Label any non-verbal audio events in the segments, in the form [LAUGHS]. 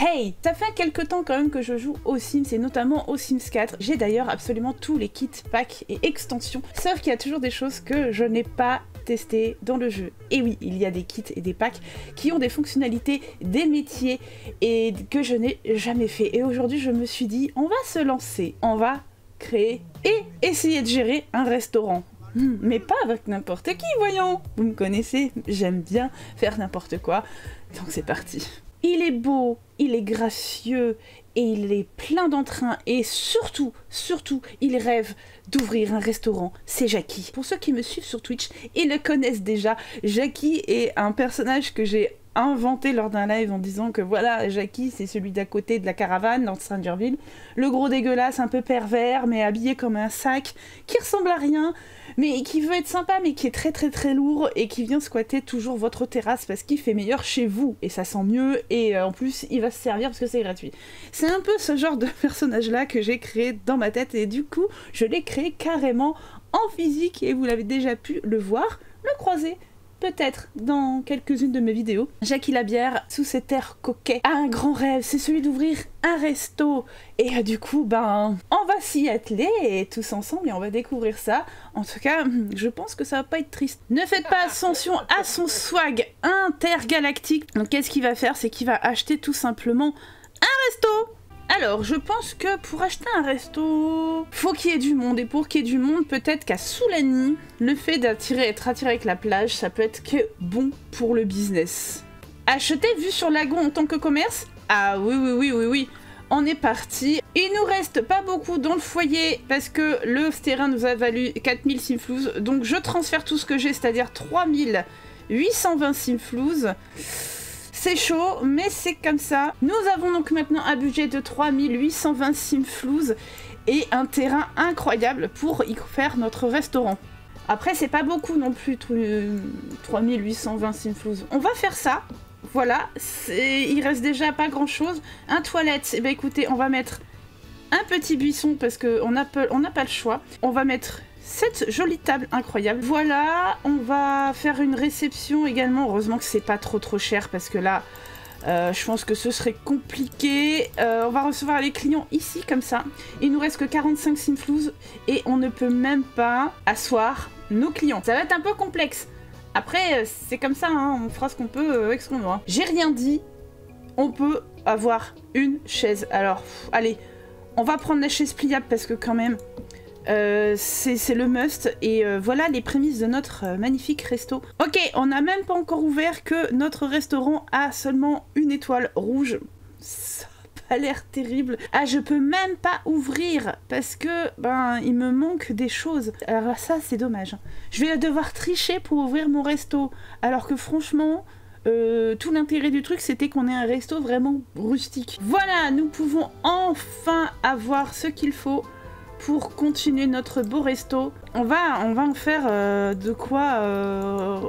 Hey Ça fait quelques temps quand même que je joue aux Sims et notamment aux Sims 4. J'ai d'ailleurs absolument tous les kits, packs et extensions. Sauf qu'il y a toujours des choses que je n'ai pas testées dans le jeu. Et oui, il y a des kits et des packs qui ont des fonctionnalités, des métiers et que je n'ai jamais fait. Et aujourd'hui je me suis dit, on va se lancer, on va créer et essayer de gérer un restaurant. Hmm, mais pas avec n'importe qui, voyons Vous me connaissez, j'aime bien faire n'importe quoi. Donc c'est parti. Il est beau, il est gracieux et il est plein d'entrain et surtout, surtout, il rêve d'ouvrir un restaurant. C'est Jackie. Pour ceux qui me suivent sur Twitch, ils le connaissent déjà. Jackie est un personnage que j'ai inventé lors d'un live en disant que voilà, Jackie, c'est celui d'à côté de la caravane dans Strangerville. Le gros dégueulasse, un peu pervers, mais habillé comme un sac, qui ressemble à rien, mais qui veut être sympa, mais qui est très très très lourd et qui vient squatter toujours votre terrasse parce qu'il fait meilleur chez vous et ça sent mieux et euh, en plus il va se servir parce que c'est gratuit. C'est un peu ce genre de [LAUGHS] personnage là que j'ai créé dans ma tête et du coup je l'ai créé carrément en physique et vous l'avez déjà pu le voir, le croiser peut-être dans quelques-unes de mes vidéos. Jackie Labière, sous cet air coquet, a un grand rêve, c'est celui d'ouvrir un resto. Et euh, du coup, ben, on va s'y atteler tous ensemble et on va découvrir ça. En tout cas, je pense que ça va pas être triste. Ne faites pas attention à son swag intergalactique. Donc qu'est-ce qu'il va faire? C'est qu'il va acheter tout simplement un resto alors, je pense que pour acheter un resto, faut qu'il y ait du monde. Et pour qu'il y ait du monde, peut-être qu'à Soulani, le fait d'attirer, être attiré avec la plage, ça peut être que bon pour le business. Acheter vue sur lagon en tant que commerce? Ah oui, oui, oui, oui, oui. On est parti. Il nous reste pas beaucoup dans le foyer parce que le terrain nous a valu 4000 simflouz. Donc je transfère tout ce que j'ai, c'est-à-dire 3820 simflouz. C'est chaud, mais c'est comme ça. Nous avons donc maintenant un budget de 3820 simflouz et un terrain incroyable pour y faire notre restaurant. Après, c'est pas beaucoup non plus, 3820 simflouz. On va faire ça. Voilà, il reste déjà pas grand chose. Un toilette, et eh ben écoutez, on va mettre un petit buisson parce qu'on n'a pas, pas le choix. On va mettre cette jolie table incroyable. Voilà, on va faire une réception également. Heureusement que c'est pas trop trop cher parce que là, euh, je pense que ce serait compliqué. Euh, on va recevoir les clients ici comme ça. Il nous reste que 45 simflouz et on ne peut même pas asseoir nos clients. Ça va être un peu complexe. Après, c'est comme ça, hein. on fera ce qu'on peut avec ce qu'on aura. J'ai rien dit. On peut avoir une chaise. Alors, allez, on va prendre la chaise pliable parce que quand même, euh, c'est le must. Et euh, voilà les prémices de notre euh, magnifique resto. Ok, on n'a même pas encore ouvert que notre restaurant a seulement une étoile rouge. Ça a pas l'air terrible. Ah, je peux même pas ouvrir parce que, ben, il me manque des choses. Alors ça, c'est dommage. Je vais devoir tricher pour ouvrir mon resto. Alors que franchement... tout l'intérêt du truc, c'était qu'on ait un resto vraiment rustique. Voilà, nous pouvons enfin avoir ce qu'il faut pour continuer notre beau resto. On va, on va en faire euh, de quoi... Euh,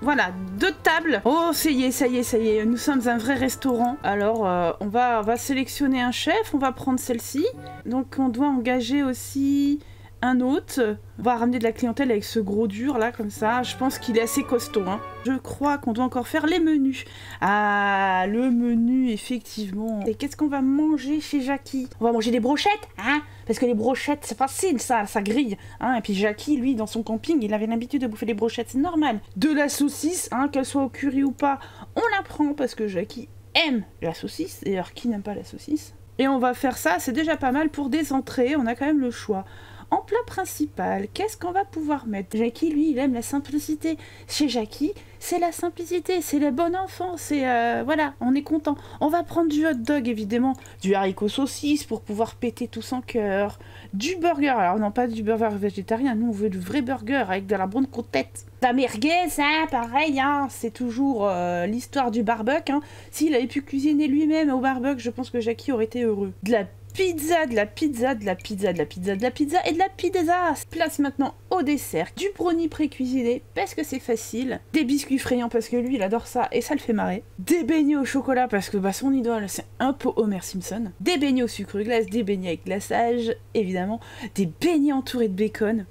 voilà, deux tables. Oh, ça y est, ça y est, ça y est. Nous sommes un vrai restaurant. Alors, euh, on, va, on va sélectionner un chef. On va prendre celle-ci. Donc, on doit engager aussi un hôte. On va ramener de la clientèle avec ce gros dur là, comme ça. Je pense qu'il est assez costaud. Hein. Je crois qu'on doit encore faire les menus. Ah, le menu, effectivement. Et qu'est-ce qu'on va manger chez Jackie? On va manger des brochettes, hein? Parce que les brochettes, c'est facile, ça, ça grille. Hein Et puis Jackie, lui, dans son camping, il avait l'habitude de bouffer des brochettes, c'est normal. De la saucisse, hein, qu'elle soit au curry ou pas, on la prend parce que Jackie aime la saucisse. D'ailleurs, qui n'aime pas la saucisse? Et on va faire ça, c'est déjà pas mal pour des entrées, on a quand même le choix. En plat principal, qu'est-ce qu'on va pouvoir mettre? Jackie, lui, il aime la simplicité. Chez Jackie, c'est la simplicité, c'est le bon enfant, c'est... Euh, voilà, on est content. On va prendre du hot dog, évidemment, du haricot saucisse pour pouvoir péter tout son cœur, du burger, alors non, pas du burger végétarien, nous on veut du vrai burger avec de la bonne côtette. La merguez, hein, pareil, hein, c'est toujours euh, l'histoire du barbecue. Hein. S'il avait pu cuisiner lui-même au barbecue, je pense que Jackie aurait été heureux. De la pizza, de la pizza, de la pizza, de la pizza, de la pizza et de la pizza. Place maintenant au dessert du brownie pré-cuisiné parce que c'est facile, des biscuits frayants parce que lui il adore ça et ça le fait marrer, des beignets au chocolat parce que bah, son idole c'est un peu Homer Simpson, des beignets au sucre glace, des beignets avec glaçage évidemment, des beignets entourés de bacon,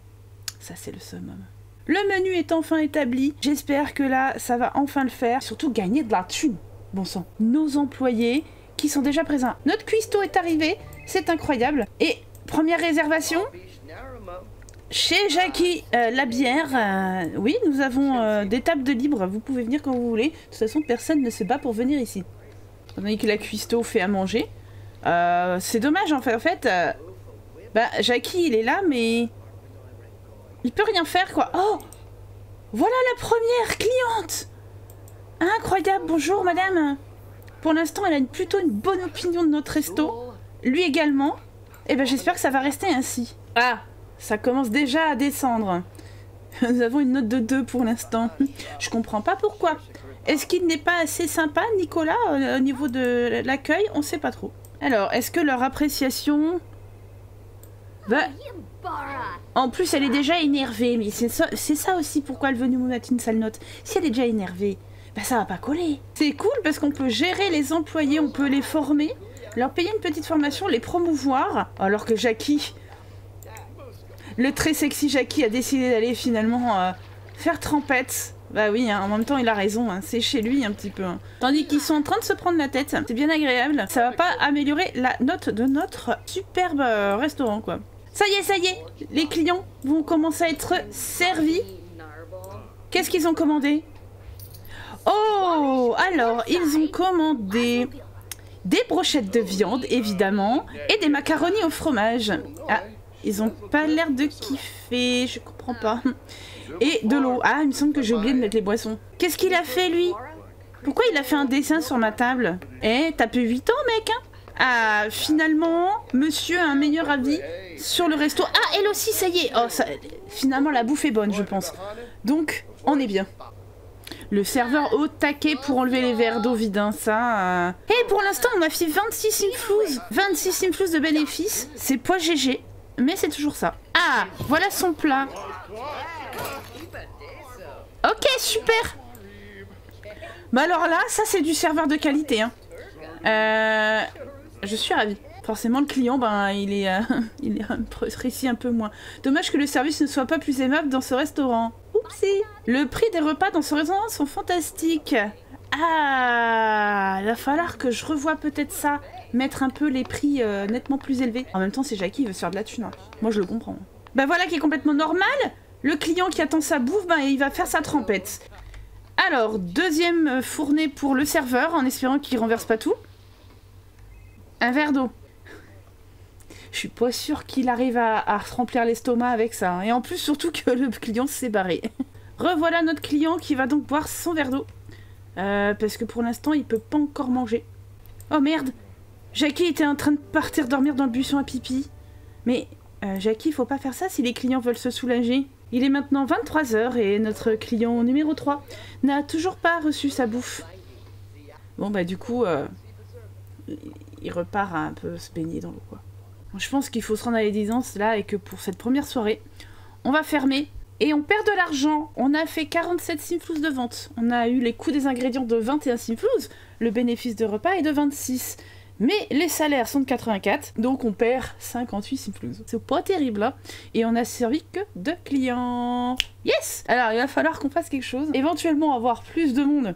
ça c'est le summum. Le menu est enfin établi, j'espère que là ça va enfin le faire, surtout gagner de la thune, bon sang. Nos employés qui sont déjà présents. Notre cuistot est arrivé, c'est incroyable. Et première réservation chez Jackie, euh, la bière. euh, oui, nous avons euh, des tables de libre, vous pouvez venir quand vous voulez. De toute façon, personne ne se bat pour venir ici. Tandis que la cuistot fait à manger. C'est dommage en fait. En fait, bah, Jackie, il est là, mais il peut rien faire quoi. Oh, voilà la première cliente. Incroyable. Bonjour, madame. Pour l'instant, elle a une- plutôt une bonne opinion de notre resto. Lui également. Et ben, j'espère que ça va rester ainsi. Ah, ça commence déjà à descendre. Nous avons une note de 2 pour l'instant. Je comprends pas pourquoi. Est-ce qu'il n'est pas assez sympa, Nicolas, au niveau de l'accueil? On sait pas trop. Alors, est-ce que leur appréciation va... En plus, elle est déjà énervée, mais c'est ça, c'est ça aussi pourquoi elle veut nous mettre une sale note. Si elle est déjà énervée, bah ça va pas coller. C'est cool parce qu'on peut gérer les employés, on peut les former, leur payer une petite formation, les promouvoir, alors que Jackie, le très sexy Jackie a décidé d'aller finalement euh, faire trempette. Bah oui, hein, en même temps il a raison, hein, c'est chez lui un petit peu. hein. Tandis qu'ils sont en train de se prendre la tête, c'est bien agréable. Ça va pas améliorer la note de notre superbe euh, restaurant quoi. Ça y est, ça y est, les clients vont commencer à être servis. Qu'est-ce qu'ils ont commandé? Oh Alors, ils ont commandé des brochettes de viande, évidemment, et des macaronis au fromage. Ah, ils ont pas l'air de kiffer, je comprends pas. Et de l'eau. Ah, il me semble que j'ai oublié de mettre les boissons. Qu'est-ce qu'il a fait, lui? Pourquoi il a fait un dessin sur ma table? Eh, t'as plus 8 ans, mec, hein? Ah, finalement, monsieur a un meilleur avis sur le resto. Ah, elle aussi, ça y est Oh, finalement, la bouffe est bonne, je pense. Donc, on est bien. Le serveur au taquet pour enlever les verres d'eau vides, hein, ça... Et pour l'instant, on a fait 26 simflouz. 26 simflouz de bénéfices. C'est pas GG, mais c'est toujours ça. Ah, voilà son plat. Ok, super Bah alors là, ça c'est du serveur de qualité. Hein. Euh, je suis ravie. Forcément, le client, ben, il est, euh, [LAUGHS] il est un peu moins. Dommage que le service ne soit pas plus aimable dans ce restaurant. Oupsie Le prix des repas dans ce restaurant sont fantastiques. Ah, il va falloir que je revoie peut-être ça. Mettre un peu les prix euh, nettement plus élevés. En même temps, c'est Jackie, il veut se faire de la thune. hein. Moi, je le comprends. Bah voilà qui est complètement normal. Le client qui attend sa bouffe, ben, il va faire sa trempette. Alors, deuxième euh, fournée pour le serveur, en espérant qu'il renverse pas tout. Un verre d'eau. Je suis pas sûre qu'il arrive à, remplir l'estomac avec ça. hein. Et en plus, surtout que le client s'est barré. [LAUGHS] Revoilà notre client qui va donc boire son verre d'eau. Euh, parce que pour l'instant, il peut pas encore manger. Oh merde Jackie était en train de partir dormir dans le buisson à pipi. Mais euh, Jackie, faut pas faire ça si les clients veulent se soulager. Il est maintenant 23h et notre client numéro 3 n'a toujours pas reçu sa bouffe. Bon bah du coup, euh, il repart à un peu se baigner dans l'eau quoi. Je pense qu'il faut se rendre à l'évidence là et que pour cette première soirée, on va fermer et on perd de l'argent. On a fait 47 simflouz de vente. On a eu les coûts des ingrédients de 21 simflouz. Le bénéfice de repas est de 26. Mais les salaires sont de 84, donc on perd 58 simflouz. C'est pas terrible, hein Et on a servi que deux clients. Yes Alors, il va falloir qu'on fasse quelque chose. Éventuellement avoir plus de monde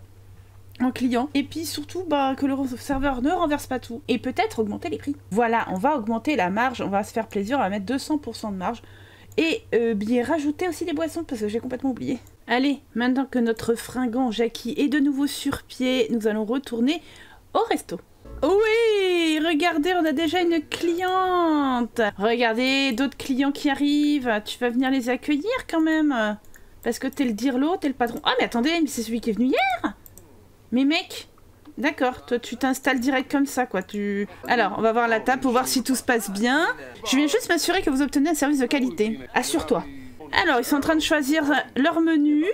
en client. Et puis surtout, bah, que le serveur ne renverse pas tout. Et peut-être augmenter les prix. Voilà, on va augmenter la marge. On va se faire plaisir. On va mettre 200% de marge. Et euh, bien rajouter aussi des boissons parce que j'ai complètement oublié. Allez, maintenant que notre fringant Jackie est de nouveau sur pied, nous allons retourner au resto. Oui, regardez, on a déjà une cliente. Regardez, d'autres clients qui arrivent. Tu vas venir les accueillir quand même. Parce que t'es le dirlo, t'es le patron. Ah mais attendez, c'est celui qui est venu hier. Mais mec, d'accord, toi tu t'installes direct comme ça quoi. Tu. Alors, on va voir la table pour voir si tout se passe bien. Je viens juste m'assurer que vous obtenez un service de qualité. Assure-toi. Alors, ils sont en train de choisir leur menu.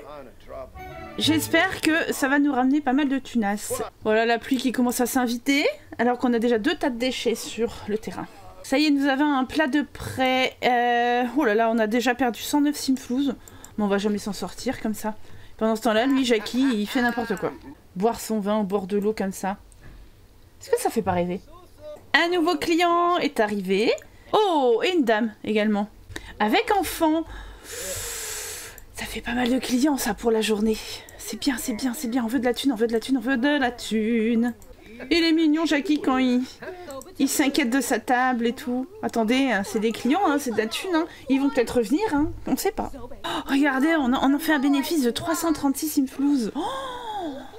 J'espère que ça va nous ramener pas mal de tunas. Voilà la pluie qui commence à s'inviter, alors qu'on a déjà deux tas de déchets sur le terrain. Ça y est, nous avons un plat de prêt. Euh... Oh là là, on a déjà perdu 109 simflouz. Mais on va jamais s'en sortir comme ça. Pendant ce temps-là, lui, Jackie, il fait n'importe quoi. Boire son vin au bord de l'eau comme ça. Est-ce que ça fait pas rêver? Un nouveau client est arrivé. Oh, et une dame également. Avec enfant. Ça fait pas mal de clients, ça, pour la journée. C'est bien, c'est bien, c'est bien. On veut de la thune, on veut de la thune, on veut de la thune. Il est mignon, Jackie, quand il, s'inquiète de sa table et tout. Attendez, hein, c'est des clients, hein, c'est de la thune. Hein. Ils vont peut-être revenir, hein. on sait pas. Oh, regardez, on, en fait un bénéfice de 336 inflouz. Oh,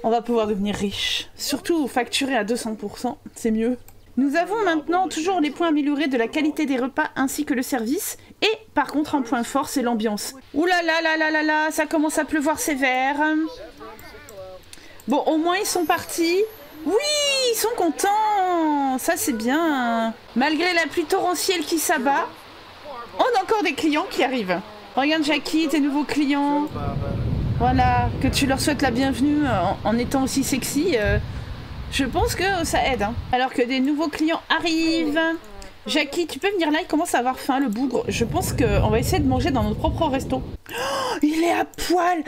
on va pouvoir devenir riche. Surtout facturer à 200%, c'est mieux. Nous avons maintenant toujours les points améliorés de la qualité des repas ainsi que le service. Et par contre, un point fort, c'est l'ambiance. Ouh là là là là là ça commence à pleuvoir sévère. Bon, au moins ils sont partis. Oui, ils sont contents. Ça c'est bien. Malgré la pluie torrentielle qui s'abat, on a encore des clients qui arrivent. Regarde Jackie, tes nouveaux clients. Voilà, que tu leur souhaites la bienvenue en, en étant aussi sexy. euh, je pense que ça aide. hein. Alors que des nouveaux clients arrivent. Jackie, tu peux venir là, il commence à avoir faim, le bougre. Je pense qu'on va essayer de manger dans notre propre resto. Oh, il est à poil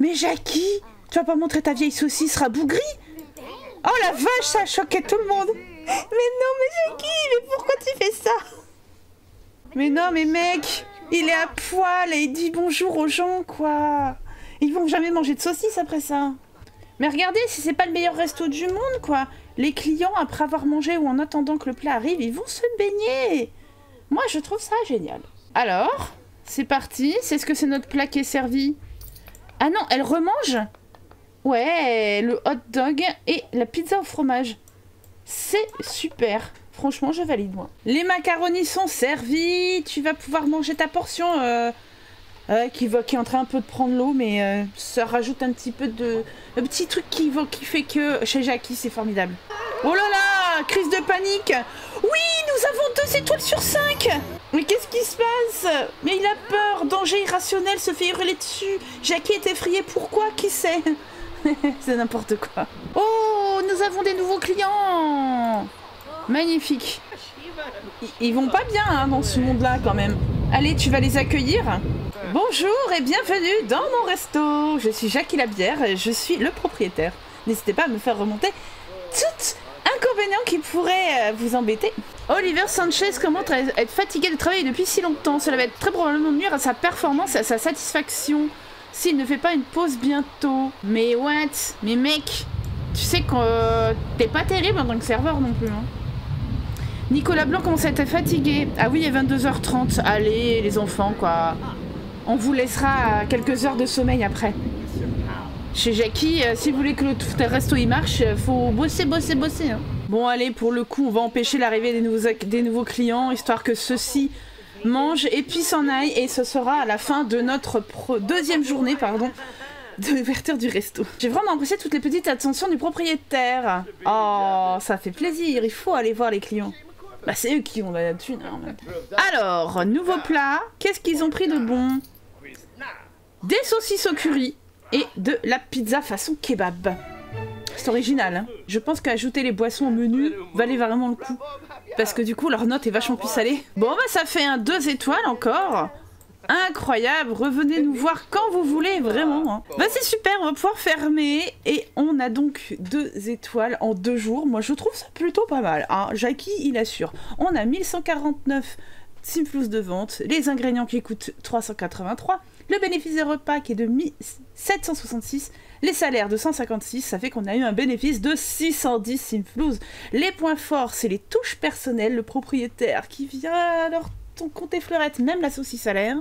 Mais Jackie, tu vas pas montrer ta vieille saucisse rabougrie Oh la vache, ça a choqué tout le monde Mais non, mais Jackie, mais pourquoi tu fais ça? Mais non, mais mec, il est à poil et il dit bonjour aux gens, quoi Ils vont jamais manger de saucisse après ça mais regardez, si c'est pas le meilleur resto du monde, quoi. Les clients, après avoir mangé ou en attendant que le plat arrive, ils vont se baigner. Moi, je trouve ça génial. Alors, c'est parti. C'est ce que c'est notre plat qui est servi. Ah non, elle remange Ouais, le hot dog et la pizza au fromage. C'est super. Franchement, je valide, moi. Les macaronis sont servis. Tu vas pouvoir manger ta portion. euh, euh, qui, est en train un peu de prendre l'eau, mais euh, ça rajoute un petit peu de... Un petit truc qui, fait que chez Jackie, c'est formidable. Oh là là Crise de panique. Oui, nous avons deux étoiles sur cinq. Mais qu'est-ce qui se passe? Mais il a peur. Danger irrationnel se fait hurler dessus. Jackie est effrayé, pourquoi? Qui sait [LAUGHS] C'est n'importe quoi. Oh, nous avons des nouveaux clients. Magnifique. Ils- Ils vont pas bien hein, dans ce monde-là quand même. Allez, tu vas les accueillir Bonjour et bienvenue dans mon resto. Je suis Jackie Labière et je suis le propriétaire. N'hésitez pas à me faire remonter tout inconvénient qui pourrait euh, vous embêter. Oliver Sanchez commence à être fatigué de travailler depuis si longtemps. Cela va être très probablement nuire à sa performance à sa satisfaction s'il ne fait pas une pause bientôt. Mais what? Mais mec, tu sais que euh, t'es pas terrible en tant que serveur non plus. hein. Nicolas Blanc commence à être fatigué. Ah oui, il est 22h30. Allez, les enfants, quoi. On vous laissera quelques heures de sommeil après. Chez Jackie, euh, si vous voulez que le resto il marche, euh, faut bosser, bosser, bosser. hein. Bon, allez, pour le coup, on va empêcher l'arrivée des nouveaux, clients, histoire que ceux-ci mangent et puis s'en aillent. Et ce sera à la fin de notre deuxième journée, pardon, d'ouverture du resto. J'ai vraiment apprécié toutes les petites attentions du propriétaire. Oh, ça fait plaisir, il faut aller voir les clients. Bah, c'est eux qui ont la thune. hein. Alors, nouveau plat, qu'est-ce qu'ils ont pris de bon? Des saucisses au curry et de la pizza façon kebab. C'est original, hein. Je pense qu'ajouter les boissons au menu valait vraiment le coup. Parce que du coup, leur note est vachement plus salée. Bon, bah, ça fait un 2 étoiles encore. Incroyable, revenez nous voir quand vous voulez, vraiment. hein. Bah c'est super, on va pouvoir fermer. Et on a donc deux étoiles en deux jours. Moi je trouve ça plutôt pas mal. Hein. Jackie, il assure. On a 1149 simflous de vente, les ingrédients qui coûtent 383, le bénéfice des repas qui est de 766, les salaires de 156, ça fait qu'on a eu un bénéfice de 610 simflous. Les points forts, c'est les touches personnelles, le propriétaire qui vient leur ton compte fleurette, même la saucisse salaire.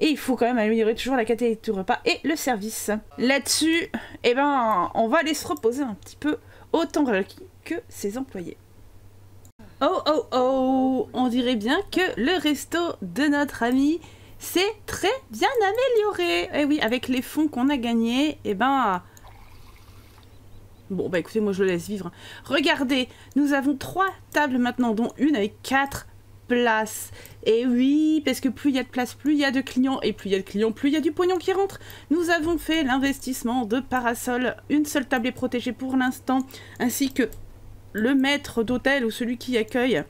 Et il faut quand même améliorer toujours la qualité du repas et le service. Là-dessus, eh ben, on va aller se reposer un petit peu, autant que ses employés. Oh oh oh, on dirait bien que le resto de notre ami s'est très bien amélioré. Eh oui, avec les fonds qu'on a gagnés, eh ben... Bon, bah écoutez, moi je le laisse vivre. Regardez, nous avons trois tables maintenant, dont une avec quatre places. Et oui, parce que plus il y a de place, plus il y a de clients, et plus il y a de clients, plus il y a du pognon qui rentre. Nous avons fait l'investissement de parasol. Une seule table est protégée pour l'instant, ainsi que le maître d'hôtel ou celui qui accueille,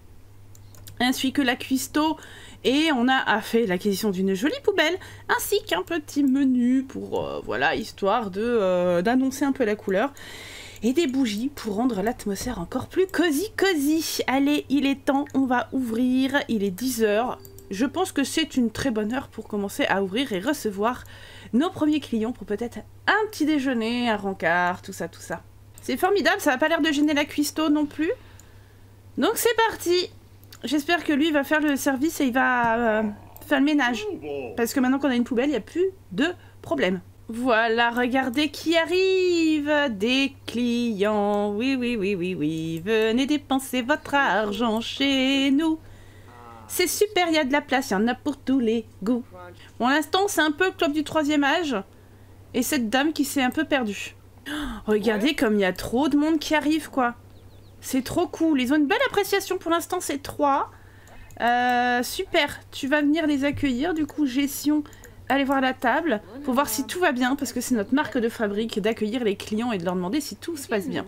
ainsi que la cuistot. Et on a fait l'acquisition d'une jolie poubelle, ainsi qu'un petit menu pour, euh, voilà, histoire euh, d'annoncer un peu la couleur. Et des bougies pour rendre l'atmosphère encore plus cosy cosy. Allez, il est temps, on va ouvrir. Il est 10h. Je pense que c'est une très bonne heure pour commencer à ouvrir et recevoir nos premiers clients pour peut-être un petit déjeuner, un rencard, tout ça, tout ça. C'est formidable, ça n'a pas l'air de gêner la cuistot non plus. Donc c'est parti J'espère que lui va faire le service et il va euh, faire le ménage. Parce que maintenant qu'on a une poubelle, il n'y a plus de problème. Voilà, regardez qui arrive Des clients, oui, oui, oui, oui, oui. Venez dépenser votre argent chez nous. C'est super, il y a de la place, il y en a pour tous les goûts. Pour l'instant, c'est un peu le club du troisième âge. Et cette dame qui s'est un peu perdue. Oh, regardez comme il y a trop de monde qui arrive, quoi. C'est trop cool. Ils ont une belle appréciation pour l'instant, c'est trois. Euh, super, tu vas venir les accueillir. Du coup, gestion, allez voir la table pour voir si tout va bien, parce que c'est notre marque de fabrique d'accueillir les clients et de leur demander si tout se passe bien.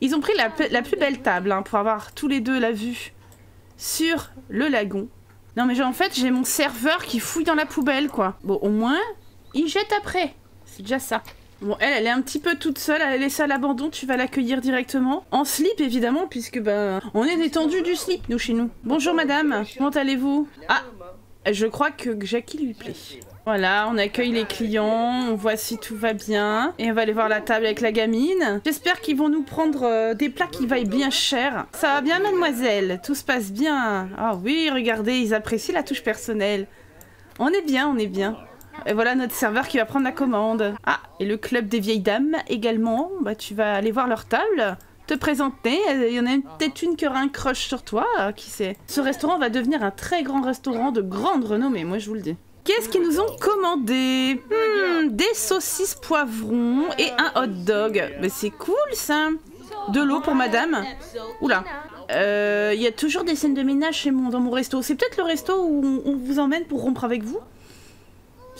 Ils ont pris la, plus belle table hein, pour avoir tous les deux la vue sur le lagon. Non mais en fait, j'ai mon serveur qui fouille dans la poubelle, quoi. Bon, au moins, il jette après. C'est déjà ça. Bon, elle, elle est un petit peu toute seule, elle est laissée à l'abandon, tu vas l'accueillir directement. En slip, évidemment, puisque ben, on est détendu du slip, nous, chez nous. Bonjour, madame, comment allez-vous? Ah, je crois que Jackie lui plaît. Voilà, on accueille les clients, on voit si tout va bien. Et on va aller voir la table avec la gamine. J'espère qu'ils vont nous prendre euh, des plats qui vaillent bien cher. Ça va bien, mademoiselle? Tout se passe bien? Ah oui, regardez, ils apprécient la touche personnelle. On est bien, on est bien. Et voilà notre serveur qui va prendre la commande. Ah, et le club des vieilles dames également. Bah, tu vas aller voir leur table, te présenter. Il y en a peut-être une qui aura un crush sur toi, qui sait. Ce restaurant va devenir un très grand restaurant de grande renommée, moi je vous le dis. Qu'est-ce qu'ils nous ont commandé? Hmm, Des saucisses poivrons et un hot dog. Mais c'est cool ça De l'eau pour madame Oula. Euh, il y a toujours des scènes de ménage chez moi dans mon resto. C'est peut-être le resto où on vous emmène pour rompre avec vous?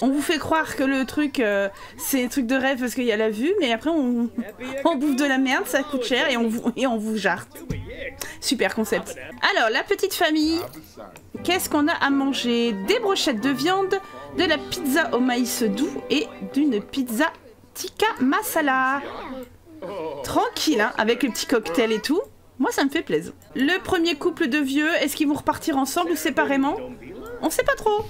On vous fait croire que le truc, euh, c'est un truc de rêve parce qu'il y a la vue, mais après on, [LAUGHS] bouffe de la merde, ça coûte cher et on vous, et jarte. Super concept. Alors, la petite famille, qu'est-ce qu'on a à manger? Des brochettes de viande, de la pizza au maïs doux et d'une pizza tikka masala. Tranquille, hein, avec le petit cocktail et tout. Moi, ça me fait plaisir. Le premier couple de vieux, est-ce qu'ils vont repartir ensemble ou séparément? On sait pas trop.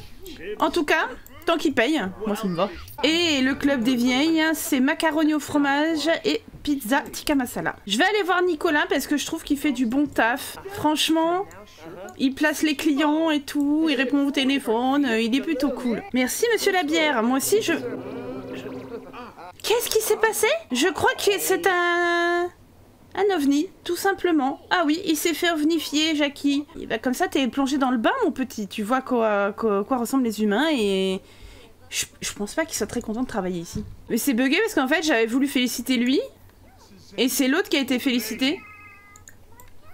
En tout cas, Tant qu'ils payent, moi ça me va. Et le club des vieilles, c'est macaroni au fromage et pizza tikka masala. Je vais aller voir Nicolas parce que je trouve qu'il fait du bon taf. Franchement, il place les clients et tout, il répond au téléphone, il est plutôt cool. Merci monsieur la bière, moi aussi je... Qu'est-ce qui s'est passé? Je crois que c'est un... Un ovni, tout simplement. Ah oui, il s'est fait ovnifier, Jackie. bah comme ça, t'es plongé dans le bain, mon petit. Tu vois quoi, quoi, quoi ressemblent les humains et... Je, pense pas qu'il soit très content de travailler ici. Mais c'est bugué parce qu'en fait, j'avais voulu féliciter lui. Et c'est l'autre qui a été félicité.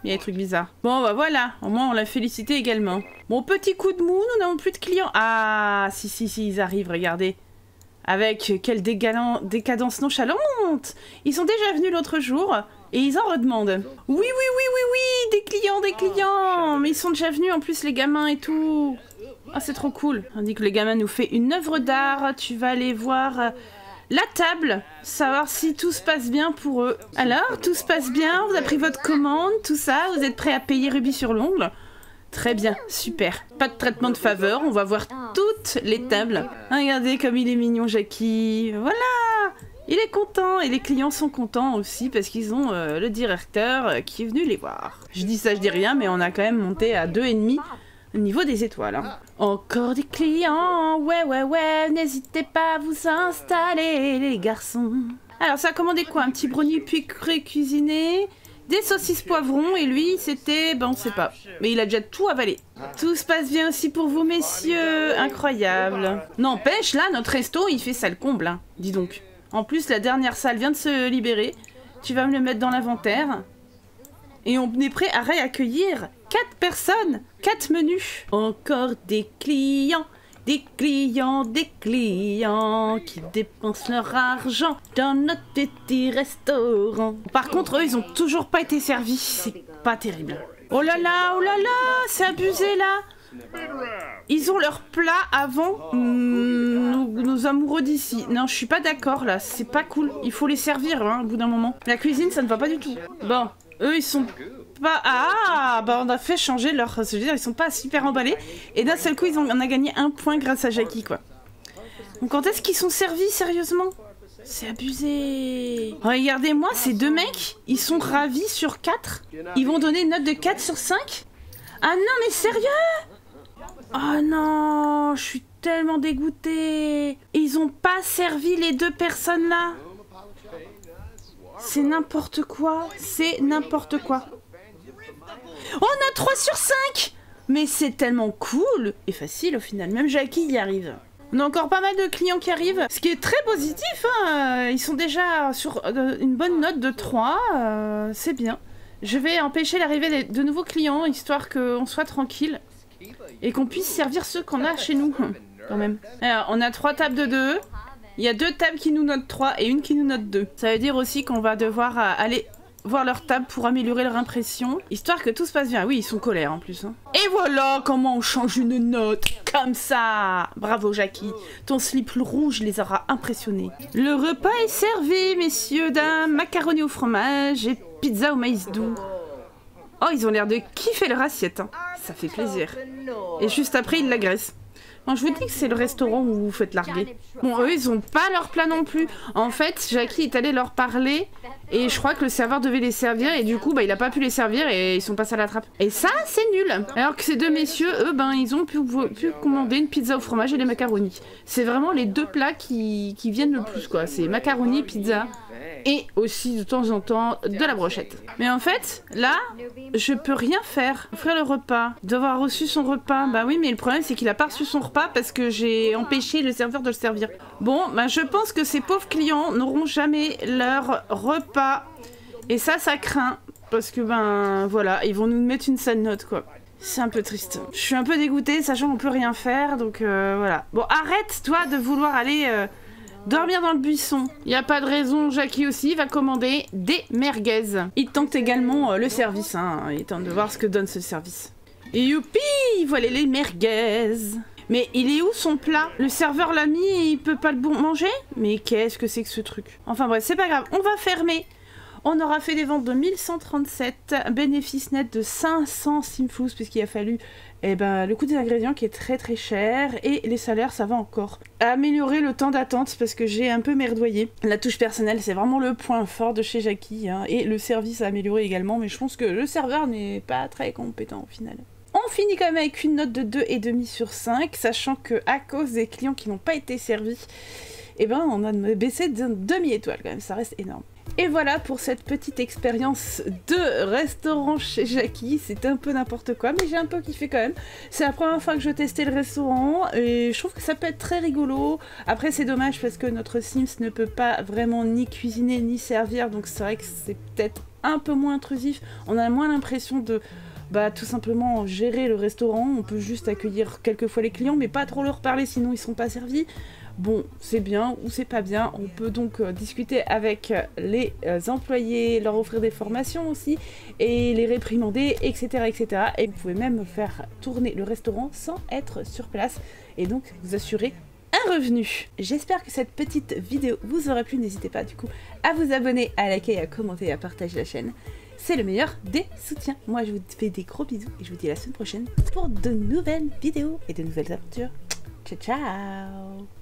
Il y a des trucs bizarres. Bon, bah voilà. Au moins, on l'a félicité également. Bon, petit coup de mou, nous n'avons plus de clients. Ah, si, si, si, ils arrivent, regardez. Avec quelle décadence nonchalante Ils sont déjà venus l'autre jour. Et ils en redemandent. Oui, oui, oui, oui, oui, des clients, des clients. Mais ils sont déjà venus en plus les gamins et tout. Ah, c'est trop cool. On dit que le gamin nous fait une œuvre d'art. Tu vas aller voir euh, la table, savoir si tout se passe bien pour eux. Alors, tout se passe bien, vous avez pris votre commande, tout ça, vous êtes prêt à payer Ruby sur l'ongle? Très bien, super. Pas de traitement de faveur, on va voir toutes les tables. Regardez comme il est mignon, Jackie. Voilà il est content et les clients sont contents aussi parce qu'ils ont euh, le directeur euh, qui est venu les voir. Je dis ça, je dis rien, mais on a quand même monté à deux et demi au niveau des étoiles. Hein. Encore des clients, ouais ouais ouais, n'hésitez pas à vous installer les garçons. Alors ça a commandé quoi? Un petit brownie puis cuisiné des saucisses poivrons et lui c'était, ben on sait pas. Mais il a déjà tout avalé. Tout se passe bien aussi pour vous messieurs, incroyable. N'empêche là notre resto il fait ça le comble, hein. dis donc. En plus, la dernière salle vient de se libérer. Tu vas me le mettre dans l'inventaire. Et on est prêt à réaccueillir 4 personnes, 4 menus. Encore des clients, des clients, des clients qui dépensent leur argent dans notre petit restaurant. Par contre, eux, ils ont toujours pas été servis. C'est pas terrible. Oh là là, oh là là, c'est abusé là. Ils ont leur plat avant mm, nos, amoureux d'ici. Non, je suis pas d'accord là, c'est pas cool. Il faut les servir hein, au bout d'un moment. La cuisine, ça ne va pas du tout. Bon, eux, ils sont pas... Ah Bah on a fait changer leur... Je veux dire, ils sont pas super emballés. Et d'un seul coup, ils ont... on a gagné un point grâce à Jackie, quoi. Donc quand est-ce qu'ils sont servis, sérieusement? C'est abusé Regardez-moi, ces deux mecs, ils sont ravis sur 4 Ils vont donner une note de 4 sur 5 Ah non, mais sérieux? Oh non, je suis tellement dégoûtée Ils ont pas servi les deux personnes là C'est n'importe quoi, c'est n'importe quoi. On a 3 sur 5 Mais c'est tellement cool Et facile au final, même Jackie y arrive. On a encore pas mal de clients qui arrivent, ce qui est très positif. Hein. Ils sont déjà sur euh, une bonne note de 3, euh, c'est bien. Je vais empêcher l'arrivée de nouveaux clients, histoire qu'on soit tranquille et qu'on puisse servir ceux qu'on a chez nous, quand même. Alors, on a trois tables de 2. Il y a deux tables qui nous notent 3 et une qui nous note 2. Ça veut dire aussi qu'on va devoir euh, aller voir leur table pour améliorer leur impression, histoire que tout se passe bien. Oui, ils sont colères en plus. Hein. Et voilà comment on change une note, comme ça Bravo Jackie, ton slip rouge les aura impressionnés. Le repas est servi, messieurs, dames, macaroni au fromage et pizza au maïs doux. Oh, ils ont l'air de kiffer leur assiette, hein. ça fait plaisir. Et juste après, ils l'agressent. Bon, je vous dis que c'est le restaurant où vous vous faites larguer. Bon, eux, ils ont pas leur plat non plus. En fait, Jackie est allé leur parler et je crois que le serveur devait les servir et du coup, bah, il a pas pu les servir et ils sont passés à la trappe. Et ça, c'est nul. Alors que ces deux messieurs, eux, ben, ils ont pu, commander une pizza au fromage et des macaronis. C'est vraiment les deux plats qui, qui viennent le plus, quoi. C'est macaroni, pizza et aussi de temps en temps de la brochette. Mais en fait, là, je peux rien faire. Offrir le repas. Devoir reçu son repas. Bah oui, mais le problème, c'est qu'il a pas reçu son repas parce que j'ai empêché le serveur de le servir. Bon, bah je pense que ces pauvres clients n'auront jamais leur repas. Et ça, ça craint. Parce que, ben, voilà, ils vont nous mettre une sale note, quoi. C'est un peu triste. Je suis un peu dégoûtée, sachant qu'on peut rien faire, donc euh, voilà. Bon, arrête, toi, de vouloir aller... Euh, Dormir dans le buisson. Il n'y a pas de raison, Jackie aussi va commander des merguez. Il tente également euh, le service, hein. il tente de voir ce que donne ce service. Et youpi, voilà les merguez. Mais il est où son plat? Le serveur l'a mis et il peut pas le manger? Mais qu'est-ce que c'est que ce truc? Enfin bref, c'est pas grave, on va fermer. On aura fait des ventes de 1137, bénéfice net de 500 simfous puisqu'il a fallu eh ben, le coût des ingrédients qui est très très cher et les salaires ça va encore. Améliorer le temps d'attente parce que j'ai un peu merdoyé. La touche personnelle c'est vraiment le point fort de chez Jackie hein, et le service à améliorer également mais je pense que le serveur n'est pas très compétent au final. Finit quand même avec une note de 2,5 sur 5 sachant que à cause des clients qui n'ont pas été servis eh ben on a baissé d'une demi-étoile quand même, ça reste énorme. Et voilà pour cette petite expérience de restaurant chez Jackie. C'était un peu n'importe quoi, mais j'ai un peu kiffé quand même. C'est la première fois que je testais le restaurant et je trouve que ça peut être très rigolo. Après, c'est dommage parce que notre Sims ne peut pas vraiment ni cuisiner ni servir, donc c'est vrai que c'est peut-être un peu moins intrusif. On a moins l'impression de bah, tout simplement gérer le restaurant. On peut juste accueillir quelques fois les clients, mais pas trop leur parler sinon ils sont pas servis bon, c'est bien ou c'est pas bien. On peut donc euh, discuter avec euh, les euh, employés, leur offrir des formations aussi, et les réprimander, etc., etc. Et vous pouvez même faire tourner le restaurant sans être sur place, et donc vous assurer un revenu. J'espère que cette petite vidéo vous aura plu. N'hésitez pas du coup à vous abonner, à liker, à commenter à partager la chaîne. C'est le meilleur des soutiens. Moi, je vous fais des gros bisous et je vous dis à la semaine prochaine pour de nouvelles vidéos et de nouvelles aventures. Ciao, ciao